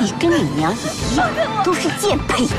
你跟你娘一样，都是贱胚子。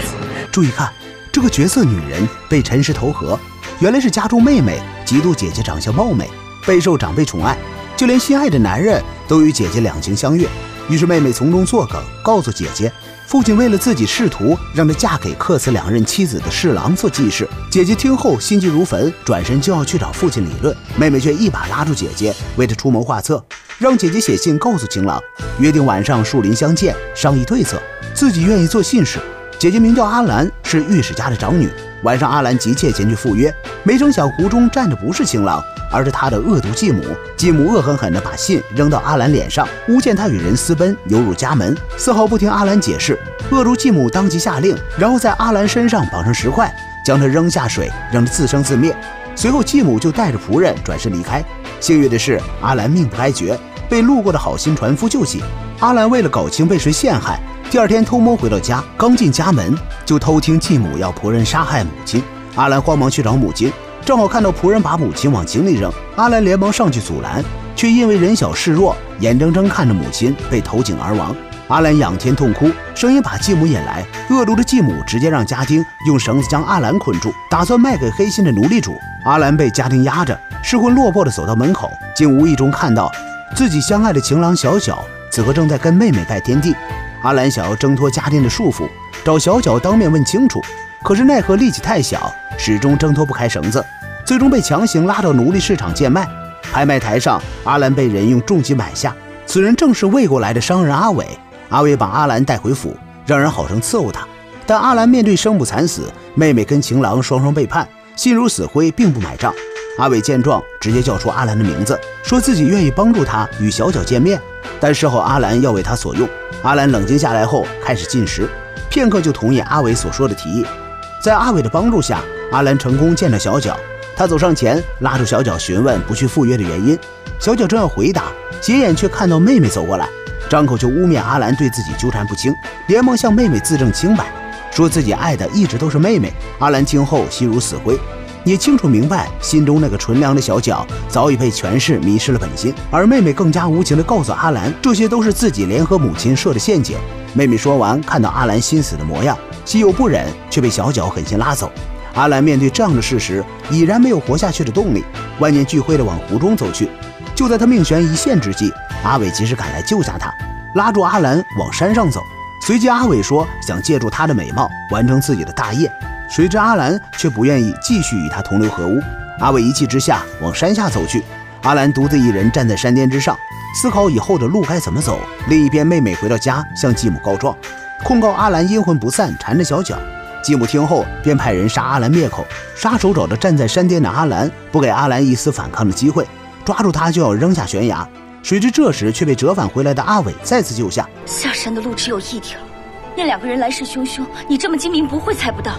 注意看，这个绝色女人被陈氏投河，原来是家中妹妹嫉妒姐姐长相貌美，备受长辈宠爱，就连心爱的男人都与姐姐两情相悦。于是妹妹从中作梗，告诉姐姐。父亲为了自己仕途，让她嫁给克死两任妻子的侍郎做继室。姐姐听后心急如焚，转身就要去找父亲理论，妹妹却一把拉住姐姐，为她出谋划策，让姐姐写信告诉情郎，约定晚上树林相见，商议对策。自己愿意做信使。姐姐名叫阿兰，是御史家的长女。晚上，阿兰急切前去赴约，没成想湖中站的不是情郎。而是他的恶毒继母，继母恶狠狠地把信扔到阿兰脸上，诬陷他与人私奔，游入家门，丝毫不听阿兰解释。恶毒继母当即下令，然后在阿兰身上绑上石块，将他扔下水，让他自生自灭。随后，继母就带着仆人转身离开。幸运的是，阿兰命不该绝，被路过的好心船夫救起。阿兰为了搞清被谁陷害，第二天偷摸回到家，刚进家门就偷听继母要仆人杀害母亲。阿兰慌忙去找母亲。正好看到仆人把母亲往井里扔，阿兰连忙上去阻拦，却因为人小势弱，眼睁睁看着母亲被投井而亡。阿兰仰天痛哭，声音把继母引来。恶毒的继母直接让家丁用绳子将阿兰捆住，打算卖给黑心的奴隶主。阿兰被家丁压着，失魂落魄地走到门口，竟无意中看到自己相爱的情郎小小，此刻正在跟妹妹拜天地。阿兰想要挣脱家丁的束缚，找小小当面问清楚。可是奈何力气太小，始终挣脱不开绳子，最终被强行拉到奴隶市场贱卖。拍卖台上，阿兰被人用重金买下，此人正是魏国来的商人阿伟。阿伟把阿兰带回府，让人好生伺候他。但阿兰面对生母惨死，妹妹跟情郎双双背叛，心如死灰，并不买账。阿伟见状，直接叫出阿兰的名字，说自己愿意帮助他与小脚见面，但事后阿兰要为他所用。阿兰冷静下来后，开始进食，片刻就同意阿伟所说的提议。在阿伟的帮助下，阿兰成功见了小脚。他走上前，拉住小脚，询问不去赴约的原因。小脚正要回答，斜眼却看到妹妹走过来，张口就污蔑阿兰对自己纠缠不清，连忙向妹妹自证清白，说自己爱的一直都是妹妹。阿兰听后心如死灰，也清楚明白心中那个纯良的小脚早已被权势迷失了本心，而妹妹更加无情地告诉阿兰，这些都是自己联合母亲设的陷阱。妹妹说完，看到阿兰心死的模样。心有不忍，却被小脚狠心拉走。阿兰面对这样的事实，已然没有活下去的动力，万念俱灰地往湖中走去。就在他命悬一线之际，阿伟及时赶来救下他，拉住阿兰往山上走。随即，阿伟说想借助她的美貌完成自己的大业，谁知阿兰却不愿意继续与他同流合污。阿伟一气之下往山下走去，阿兰独自一人站在山巅之上，思考以后的路该怎么走。另一边，妹妹回到家向继母告状。控告阿兰阴魂不散，缠着小脚。继母听后便派人杀阿兰灭口。杀手找着站在山巅的阿兰，不给阿兰一丝反抗的机会，抓住他就要扔下悬崖。谁知这时却被折返回来的阿伟再次救下。下山的路只有一条，那两个人来势汹汹，你这么精明不会猜不到。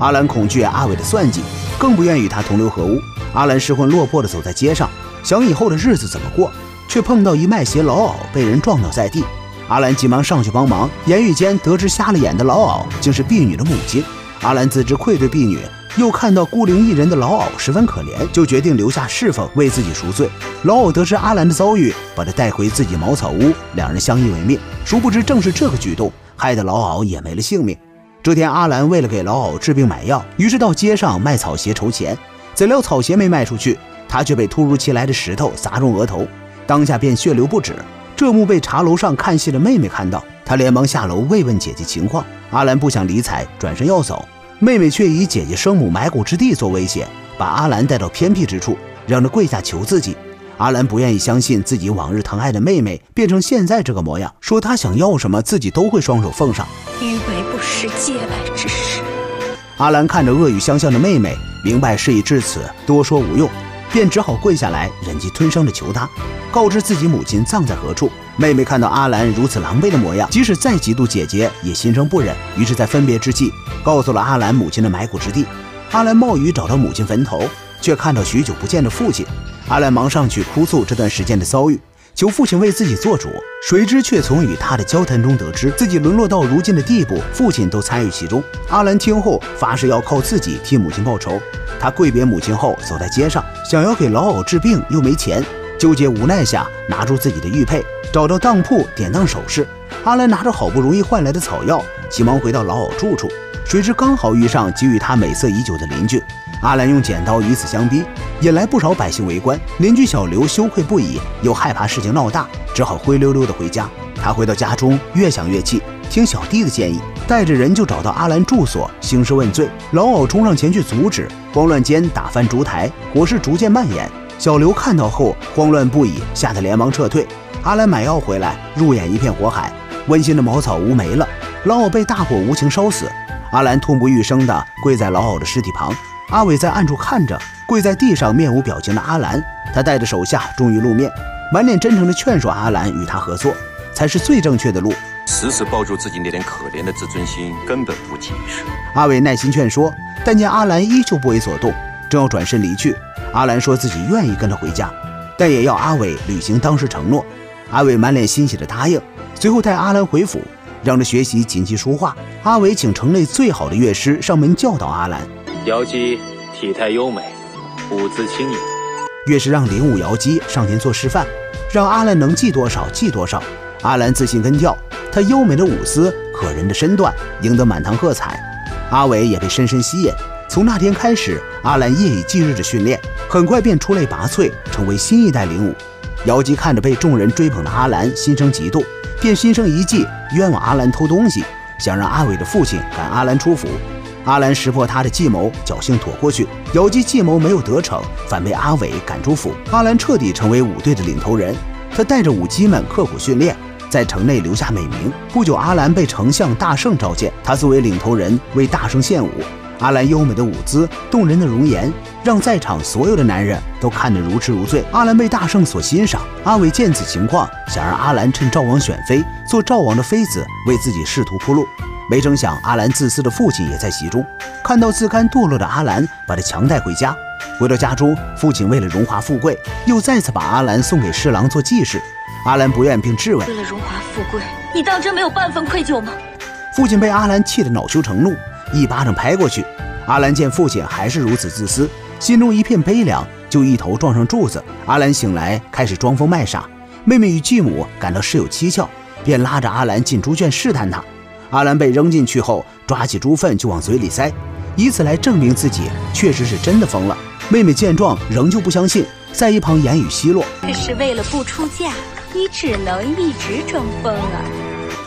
阿兰恐惧阿伟的算计，更不愿与他同流合污。阿兰失魂落魄地走在街上，想以后的日子怎么过，却碰到一卖鞋老媪被人撞倒在地。阿兰急忙上去帮忙，言语间得知瞎了眼的老媪竟是婢女的母亲。阿兰自知愧对婢女，又看到孤零一人的老媪十分可怜，就决定留下侍奉为自己赎罪。老媪得知阿兰的遭遇，把她带回自己茅草屋，两人相依为命。殊不知正是这个举动，害得老媪也没了性命。这天，阿兰为了给老媪治病买药，于是到街上卖草鞋筹钱。怎料草鞋没卖出去，他却被突如其来的石头砸中额头，当下便血流不止。这幕被茶楼上看戏的妹妹看到，她连忙下楼慰问姐姐情况。阿兰不想理睬，转身要走，妹妹却以姐姐生母埋骨之地做威胁，把阿兰带到偏僻之处，让她跪下求自己。阿兰不愿意相信自己往日疼爱的妹妹变成现在这个模样，说她想要什么，自己都会双手奉上。余为不识借来之事。阿兰看着恶语相向的妹妹，明白事已至此，多说无用。便只好跪下来，忍气吞声地求他，告知自己母亲葬在何处。妹妹看到阿兰如此狼狈的模样，即使再嫉妒姐姐，也心生不忍。于是，在分别之际，告诉了阿兰母亲的埋骨之地。阿兰冒雨找到母亲坟头，却看到许久不见的父亲。阿兰忙上去哭诉这段时间的遭遇。求父亲为自己做主，谁知却从与他的交谈中得知，自己沦落到如今的地步，父亲都参与其中。阿兰听后发誓要靠自己替母亲报仇。他跪别母亲后，走在街上，想要给老偶治病，又没钱，纠结无奈下，拿出自己的玉佩，找到当铺典当首饰。阿兰拿着好不容易换来的草药，急忙回到老偶住处，谁知刚好遇上给予他美色已久的邻居。阿兰用剪刀以此相逼，引来不少百姓围观。邻居小刘羞愧不已，又害怕事情闹大，只好灰溜溜的回家。他回到家中，越想越气，听小弟的建议，带着人就找到阿兰住所，兴师问罪。老媪冲上前去阻止，慌乱间打翻烛台，火势逐渐蔓延。小刘看到后慌乱不已，吓得连忙撤退。阿兰买药回来，入眼一片火海，温馨的茅草屋没了，老媪被大火无情烧死。阿兰痛不欲生地跪在老媪的尸体旁。阿伟在暗处看着跪在地上面无表情的阿兰，他带着手下终于露面，满脸真诚地劝说阿兰与他合作，才是最正确的路。死死抱住自己那点可怜的自尊心，根本不济事。阿伟耐心劝说，但见阿兰依旧不为所动，正要转身离去，阿兰说自己愿意跟他回家，但也要阿伟履行当时承诺。阿伟满脸欣喜地答应，随后带阿兰回府，让着学习琴棋书画。阿伟请城内最好的乐师上门教导阿兰。瑶姬体态优美，舞姿轻盈。越是让领舞瑶姬上前做示范，让阿兰能记多少记多少。阿兰自信跟跳，她优美的舞姿，可人的身段，赢得满堂喝彩。阿伟也被深深吸引。从那天开始，阿兰夜以继日的训练，很快便出类拔萃，成为新一代领舞。瑶姬看着被众人追捧的阿兰，心生嫉妒，便心生一计，冤枉阿兰偷东西，想让阿伟的父亲赶阿兰出府。阿兰识破他的计谋，侥幸躲过去。瑶姬计谋没有得逞，反被阿伟赶出府。阿兰彻底成为舞队的领头人，他带着舞姬们刻苦训练，在城内留下美名。不久，阿兰被丞相大圣召见，他作为领头人为大圣献舞。阿兰优美的舞姿、动人的容颜，让在场所有的男人都看得如痴如醉。阿兰被大圣所欣赏，阿伟见此情况，想让阿兰趁赵王选妃，做赵王的妃子，为自己仕途铺路。没成想，阿兰自私的父亲也在其中。看到自甘堕落的阿兰，把他强带回家。回到家中，父亲为了荣华富贵，又再次把阿兰送给侍郎做继室。阿兰不愿，并质问：“为了荣华富贵，你当真没有半分愧疚吗？”父亲被阿兰气得恼羞成怒，一巴掌拍过去。阿兰见父亲还是如此自私，心中一片悲凉，就一头撞上柱子。阿兰醒来，开始装疯卖傻。妹妹与继母感到事有蹊跷，便拉着阿兰进猪圈试探他。阿兰被扔进去后，抓起猪粪就往嘴里塞，以此来证明自己确实是真的疯了。妹妹见状，仍旧不相信，在一旁言语奚落：“这是为了不出嫁，你只能一直装疯啊！”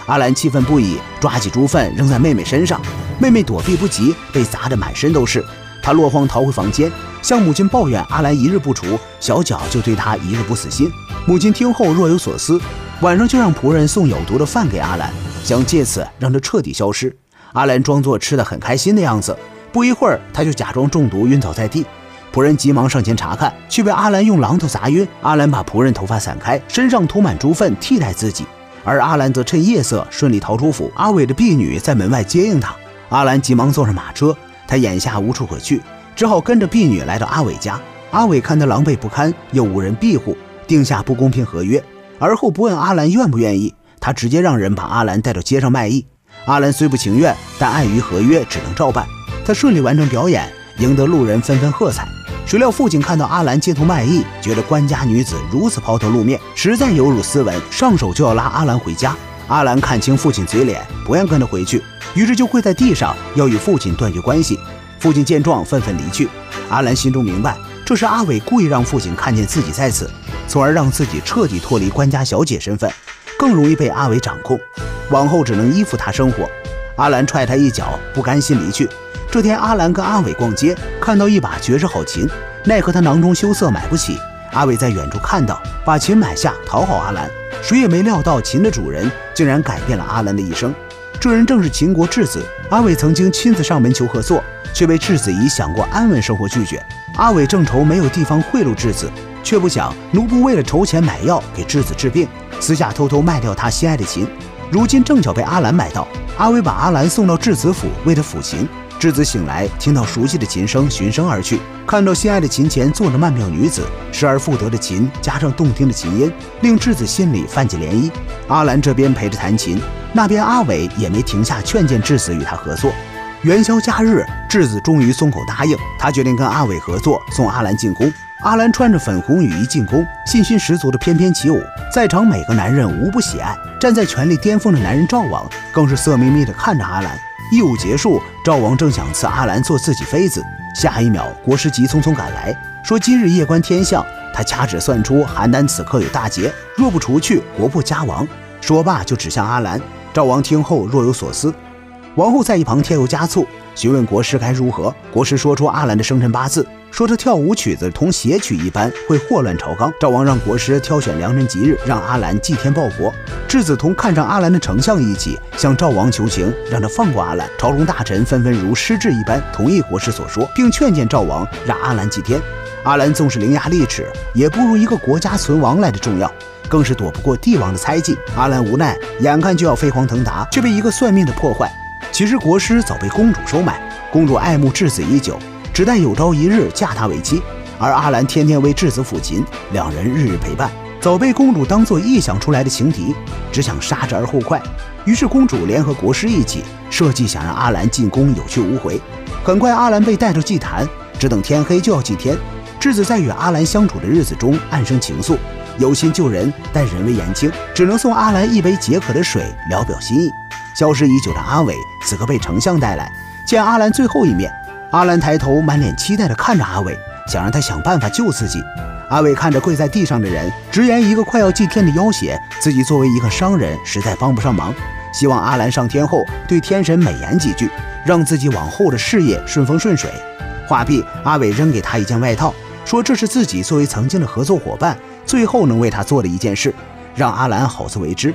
阿兰气愤不已，抓起猪粪扔在妹妹身上，妹妹躲避不及，被砸得满身都是。她落荒逃回房间，向母亲抱怨阿兰一日不除，小脚就对她一日不死心。母亲听后若有所思，晚上就让仆人送有毒的饭给阿兰。想借此让她彻底消失。阿兰装作吃得很开心的样子，不一会儿她就假装中毒晕倒在地。仆人急忙上前查看，却被阿兰用榔头砸晕。阿兰把仆人头发散开，身上涂满猪粪替代自己，而阿兰则趁夜色顺利逃出府。阿伟的婢女在门外接应他，阿兰急忙坐上马车。他眼下无处可去，只好跟着婢女来到阿伟家。阿伟看他狼狈不堪，又无人庇护，定下不公平合约，而后不问阿兰愿不愿意。他直接让人把阿兰带到街上卖艺。阿兰虽不情愿，但碍于合约，只能照办。他顺利完成表演，赢得路人纷纷喝彩。谁料父亲看到阿兰街头卖艺，觉得官家女子如此抛头露面，实在有辱斯文，上手就要拉阿兰回家。阿兰看清父亲嘴脸，不愿跟他回去，于是就跪在地上要与父亲断绝关系。父亲见状，愤愤离去。阿兰心中明白，这是阿伟故意让父亲看见自己在此，从而让自己彻底脱离官家小姐身份。更容易被阿伟掌控，往后只能依附他生活。阿兰踹他一脚，不甘心离去。这天，阿兰跟阿伟逛街，看到一把绝世好琴，奈何他囊中羞涩，买不起。阿伟在远处看到，把琴买下，讨好阿兰。谁也没料到，琴的主人竟然改变了阿兰的一生。这人正是秦国质子。阿伟曾经亲自上门求合作，却被质子以想过安稳生活拒绝。阿伟正愁没有地方贿赂质子，却不想奴仆为了筹钱买药给质子治病。私下偷偷卖掉他心爱的琴，如今正巧被阿兰买到。阿伟把阿兰送到质子府为他抚琴。质子醒来，听到熟悉的琴声，循声而去，看到心爱的琴前坐着曼妙女子，失而复得的琴加上动听的琴音，令质子心里泛起涟漪。阿兰这边陪着弹琴，那边阿伟也没停下劝谏质子与他合作。元宵佳日，质子终于松口答应，他决定跟阿伟合作，送阿兰进宫。阿兰穿着粉红雨衣进宫，信心十足的翩翩起舞，在场每个男人无不喜爱。站在权力巅峰的男人赵王更是色眯眯地看着阿兰。义舞结束，赵王正想赐阿兰做自己妃子，下一秒国师急匆匆赶来，说今日夜观天象，他掐指算出邯郸此刻有大劫，若不除去，国破家亡。说罢就指向阿兰。赵王听后若有所思，王后在一旁添油加醋，询问国师该如何。国师说出阿兰的生辰八字。说这跳舞曲子同邪曲一般，会祸乱朝纲。赵王让国师挑选良辰吉日，让阿兰祭天报国。质子同看上阿兰的丞相一起向赵王求情，让他放过阿兰。朝中大臣纷纷如失智一般同意国师所说，并劝谏赵王让阿兰祭天。阿兰纵是伶牙俐齿，也不如一个国家存亡来的重要，更是躲不过帝王的猜忌。阿兰无奈，眼看就要飞黄腾达，却被一个算命的破坏。其实国师早被公主收买，公主爱慕质子已久。只待有朝一日嫁他为妻，而阿兰天天为质子抚琴，两人日日陪伴，早被公主当作臆想出来的情敌，只想杀之而后快。于是公主联合国师一起设计，想让阿兰进宫有去无回。很快，阿兰被带到祭坛，只等天黑就要祭天。质子在与阿兰相处的日子中暗生情愫，有心救人，但人微言轻，只能送阿兰一杯解渴的水，聊表心意。消失已久的阿伟此刻被丞相带来，见阿兰最后一面。阿兰抬头，满脸期待地看着阿伟，想让他想办法救自己。阿伟看着跪在地上的人，直言一个快要祭天的要挟，自己作为一个商人，实在帮不上忙。希望阿兰上天后对天神美言几句，让自己往后的事业顺风顺水。话毕，阿伟扔给他一件外套，说这是自己作为曾经的合作伙伴，最后能为他做的一件事，让阿兰好自为之。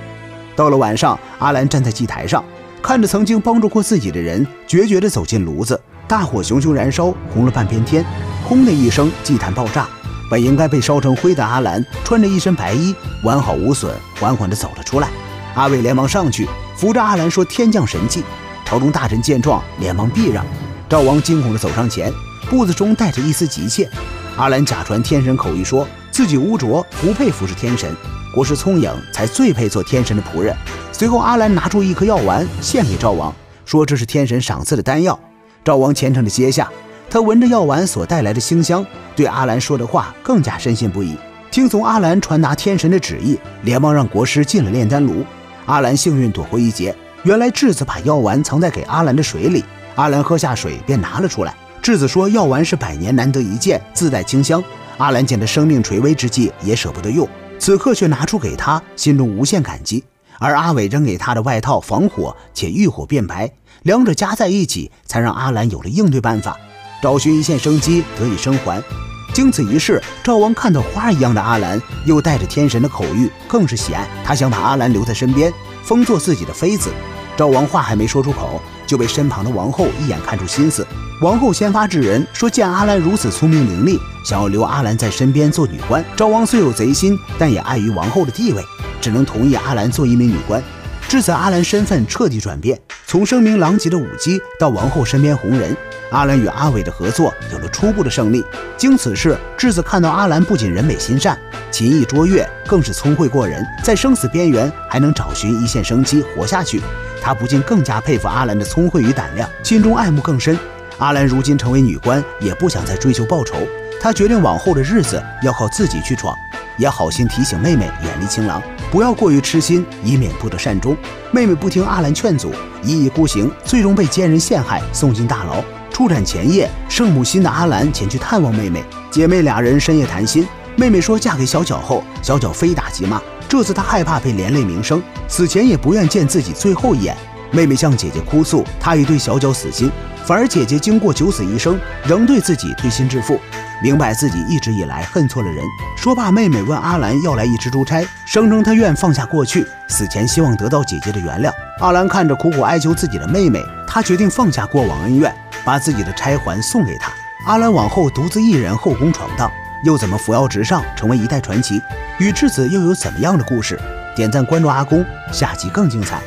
到了晚上，阿兰站在祭台上，看着曾经帮助过自己的人，决绝地走进炉子。大火熊熊燃烧，红了半边天。轰的一声，祭坛爆炸。本应该被烧成灰的阿兰，穿着一身白衣，完好无损，缓缓地走了出来。阿伟连忙上去扶着阿兰，说：“天降神迹。”朝中大臣见状，连忙避让。赵王惊恐地走上前，步子中带着一丝急切。阿兰假传天神口谕，说自己污浊，不配服侍天神，国师聪颖才最配做天神的仆人。随后，阿兰拿出一颗药丸，献给赵王，说这是天神赏赐的丹药。赵王虔诚地接下，他闻着药丸所带来的馨香，对阿兰说的话更加深信不疑，听从阿兰传达天神的旨意，连忙让国师进了炼丹炉。阿兰幸运躲过一劫，原来质子把药丸藏在给阿兰的水里，阿兰喝下水便拿了出来。质子说药丸是百年难得一见，自带清香。阿兰见他生命垂危之际也舍不得用，此刻却拿出给他，心中无限感激。而阿伟扔给他的外套防火且遇火变白。两者加在一起，才让阿兰有了应对办法，找寻一线生机，得以生还。经此一事，赵王看到花一样的阿兰，又带着天神的口谕，更是喜爱。他想把阿兰留在身边，封做自己的妃子。赵王话还没说出口，就被身旁的王后一眼看出心思。王后先发制人，说见阿兰如此聪明伶俐，想要留阿兰在身边做女官。昭王虽有贼心，但也碍于王后的地位，只能同意阿兰做一名女官。至此，阿兰身份彻底转变，从声名狼藉的舞姬到王后身边红人。阿兰与阿伟的合作有了初步的胜利。经此事，质子看到阿兰不仅人美心善，琴艺卓越，更是聪慧过人，在生死边缘还能找寻一线生机活下去。他不禁更加佩服阿兰的聪慧与胆量，心中爱慕更深。阿兰如今成为女官，也不想再追求报酬，她决定往后的日子要靠自己去闯。也好心提醒妹妹远离情郎，不要过于痴心，以免不得善终。妹妹不听阿兰劝阻，一意孤行，最终被奸人陷害，送进大牢。出产前夜，圣母心的阿兰前去探望妹妹，姐妹俩人深夜谈心。妹妹说，嫁给小脚后，小脚非打即骂。这次她害怕被连累名声，死前也不愿见自己最后一眼。妹妹向姐姐哭诉，她已对小脚死心，反而姐姐经过九死一生，仍对自己推心置腹。明白自己一直以来恨错了人。说罢，妹妹问阿兰要来一支珠钗，声称她愿放下过去，死前希望得到姐姐的原谅。阿兰看着苦苦哀求自己的妹妹，她决定放下过往恩怨，把自己的钗环送给她。阿兰往后独自一人后宫闯荡，又怎么扶摇直上，成为一代传奇？与质子又有怎么样的故事？点赞关注阿公，下集更精彩。